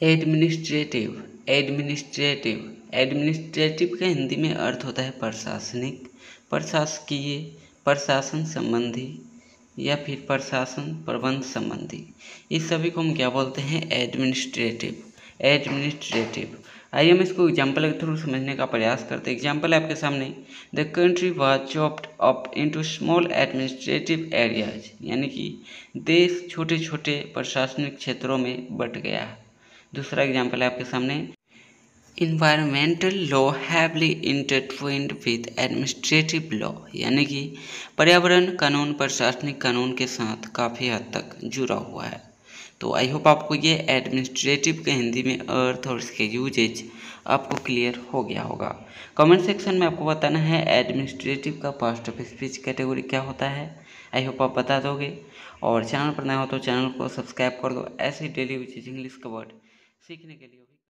Administrative administrative administrative का हिंदी में अर्थ होता है प्रशासनिक, प्रशासकीय, प्रशासन संबंधी या फिर प्रशासन प्रबंध संबंधी। इस सभी को हम क्या बोलते हैं? एडमिनिस्ट्रेटिव एडमिनिस्ट्रेटिव आइए हम इसको एग्ज़ाम्पल के थ्रू समझने का प्रयास करते हैं। एग्ज़ाम्पल आपके सामने। The country was chopped up into small administrative areas यानी कि देश छोटे छोटे प्रशासनिक क्षेत्रों में बट गया। है दूसरा एग्ज़ाम्पल है आपके सामने। Environmental law heavily intertwined with administrative law यानी कि पर्यावरण कानून, प्रशासनिक कानून के साथ काफ़ी हद तक जुड़ा हुआ है। तो आई होप आपको ये एडमिनिस्ट्रेटिव के हिंदी में अर्थ और इसके यूजेज आपको क्लियर हो गया होगा। कमेंट सेक्शन में आपको बताना है एडमिनिस्ट्रेटिव का पास्ट ऑफ़ स्पीच कैटेगरी क्या होता है। आई होप आप बता दोगे। और चैनल पर नया हो तो चैनल को सब्सक्राइब कर दो। ऐसे डेली विच इंग्लिश का वर्ड सीखने के लिए